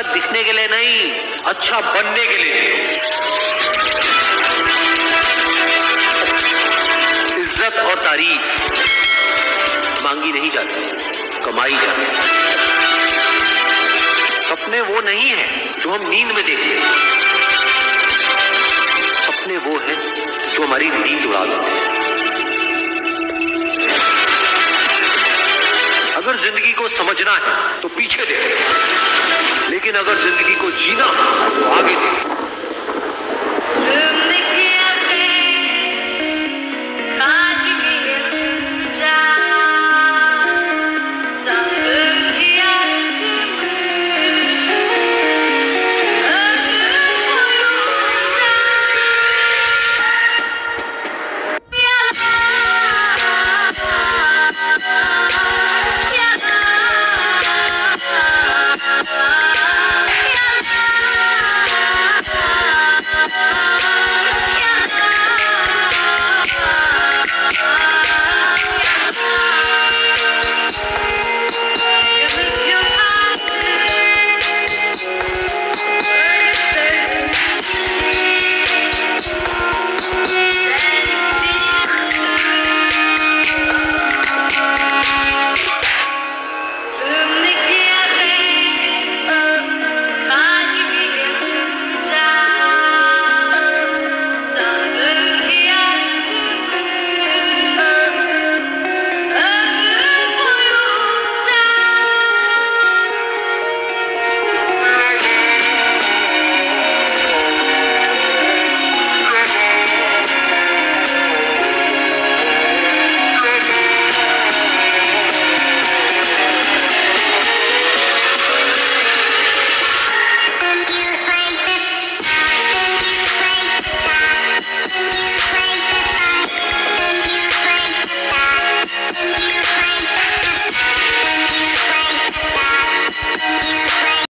अच्छा दिखने के लिए नहीं अच्छा बनने के लिए जियो इज़्ज़त और तारीफ़ मांगी नहीं जाती, कमाई जाती। सपने वो नहीं है जो हम नींद में देखते हैं। सपने वो है जो हमारी नींद उड़ा देते हैं। अगर ज़िंदगी को समझना है तो पीछे देखो। लेकिन अगर ज़िंदगी को जीना तो आगे देखो